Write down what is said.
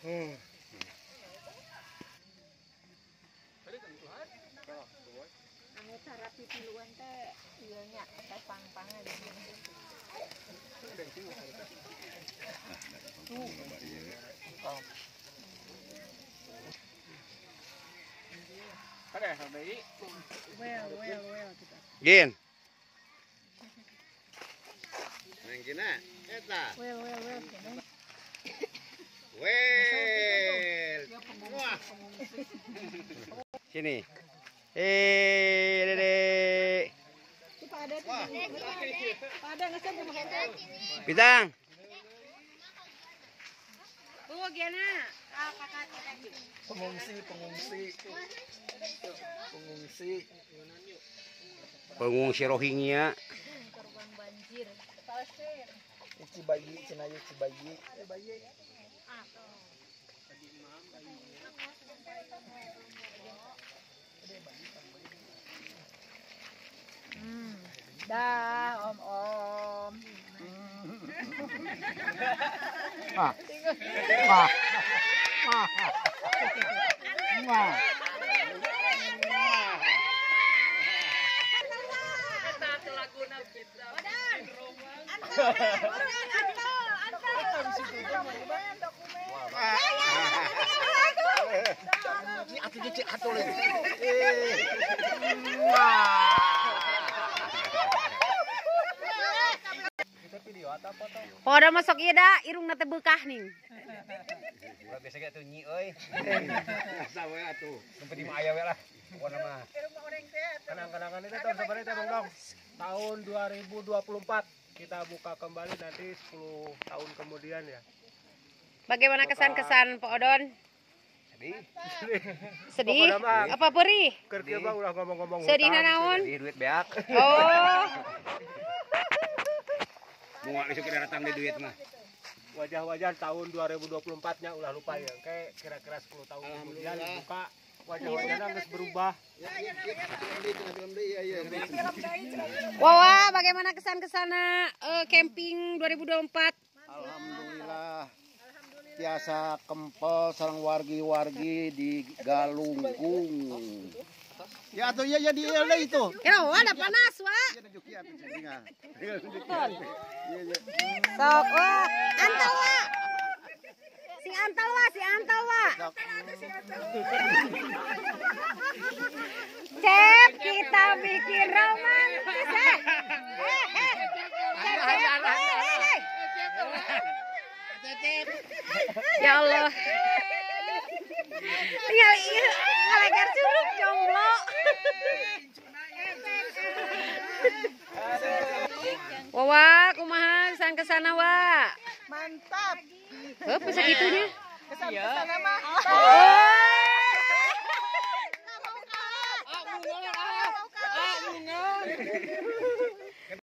Ừ. Anu cara pipiluan teh iya nya teh Gin. Nang kina eta. Well well well. Well. Sini. Eh, dede. Itu pada pada ngesan di makan Pisang. kakak tadi pengungsi pengungsi pengungsi Pengungsi Rohingya. korban banjir pasir Cibayi Cinayu Cibayi hmm dah om om Wah. Wah. Wah. Atu cici atu lagi. Pada masuk iya dah, irung nate bekah nih. Ulah biasa gak tuh nyi euy. Sawe atuh. Tempat di aya we lah. Pokona mah. Kenang-kenangan itu tahun sebenarnya teh Bang Dong. Tahun 2024 kita buka kembali nanti 10 tahun kemudian ya. Bagaimana kesan-kesan Pak Odon? Sedih. Sedih? Apa perih? kieu Bang udah ngomong-ngomong Sedih naon? Sedih duit beak. Oh, Muak besok kita datang di duit mah. Wajah-wajah tahun 2024 nya ulah lupa ya. Kayak kira-kira 10 tahun kemudian buka wajah-wajahnya berubah. Wawa, bagaimana kesan-kesana eh, camping 2024? Alhamdulillah. Tiasa kempel sarang wargi-wargi di Galunggung. Ya atau ya ya di Elda itu. Ya, ada panas, wa. Ya cenginga. Iya iya. Sok, wa. Antal, wa. Si antal, wa, si antal, wa. Cep, kita bikin romantis, eh. Eh, eh. Cep, cep, eh, eh, eh. Ya Allah. Tinggal iya, ngalegar curug jomblo. Wawa, kumaha kesan ke sana wa? mantap Oh, bisa gitunya? kesan ke sana mah Oh,